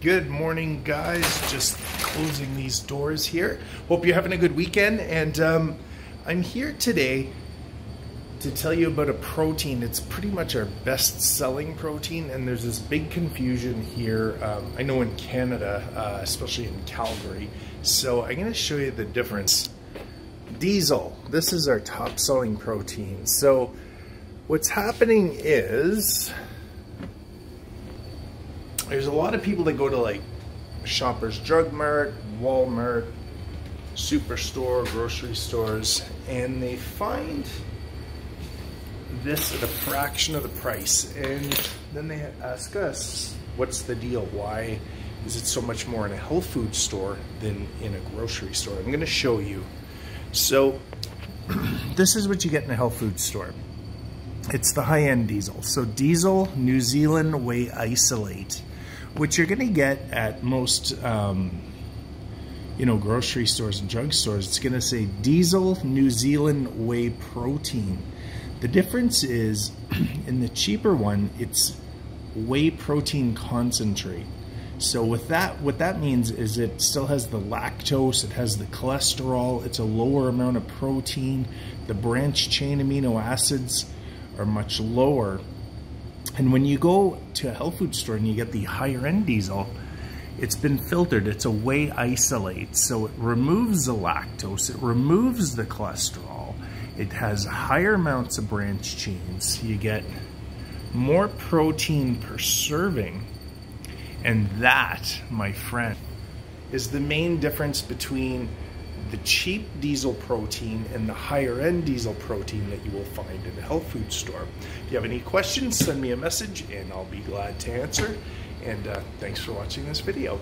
Good morning, guys. Just closing these doors here. Hope you're having a good weekend. And um, I'm here today to tell you about a protein. It's pretty much our best selling protein. And there's this big confusion here. Um, I know in Canada, uh, especially in Calgary. So I'm going to show you the difference. Diesel. This is our top selling protein. So what's happening is there's a lot of people that go to like Shoppers Drug Mart, Walmart, Superstore, grocery stores, and they find this at a fraction of the price. And then they ask us, what's the deal? Why is it so much more in a health food store than in a grocery store? I'm going to show you. So this is what you get in a health food store. It's the high-end diesel. So diesel New Zealand whey isolate which you're going to get at most, um, you know, grocery stores and drugstores. It's going to say diesel New Zealand whey protein. The difference is in the cheaper one, it's whey protein concentrate. So with that, what that means is it still has the lactose, it has the cholesterol, it's a lower amount of protein. The branch chain amino acids are much lower. And when you go to a health food store and you get the higher end diesel, it's been filtered. It's a whey isolate. So it removes the lactose, it removes the cholesterol. It has higher amounts of branch chains. You get more protein per serving. And that, my friend, is the main difference between the cheap diesel protein and the higher end diesel protein that you will find in a health food store. If you have any questions, send me a message and I'll be glad to answer. And uh, thanks for watching this video.